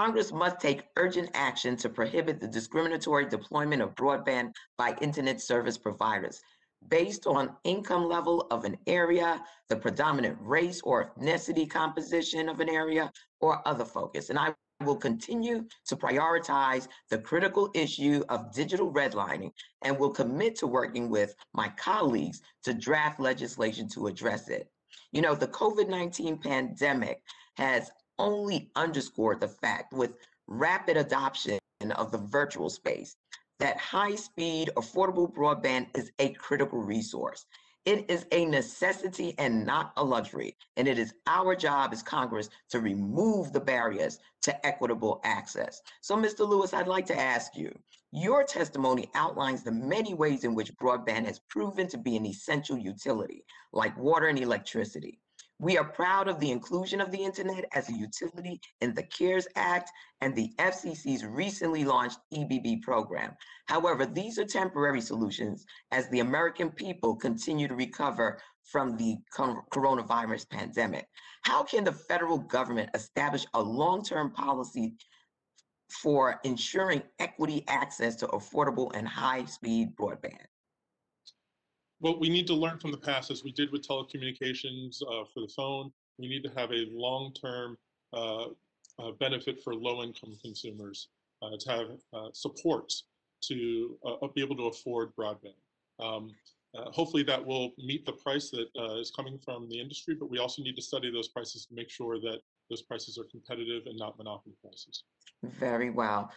Congress must take urgent action to prohibit the discriminatory deployment of broadband by internet service providers based on income level of an area, the predominant race or ethnicity composition of an area, or other focus. And I will continue to prioritize the critical issue of digital redlining and will commit to working with my colleagues to draft legislation to address it. You know, the COVID 19 pandemic has only underscored the fact with rapid adoption of the virtual space that high speed, affordable broadband is a critical resource. It is a necessity and not a luxury. And it is our job as Congress to remove the barriers to equitable access. So, Mr. Lewis, I'd like to ask you your testimony outlines the many ways in which broadband has proven to be an essential utility, like water and electricity. We are proud of the inclusion of the internet as a utility in the CARES Act and the FCC's recently launched EBB program. However, these are temporary solutions as the American people continue to recover from the coronavirus pandemic. How can the federal government establish a long term policy for ensuring equity access to affordable and high speed broadband? What we need to learn from the past, as we did with telecommunications uh, for the phone, we need to have a long-term uh, uh, benefit for low-income consumers uh, to have uh, supports to uh, be able to afford broadband. Um, hopefully that will meet the price that is coming from the industry, but we also need to study those prices to make sure that those prices are competitive and not monopoly prices. Very well.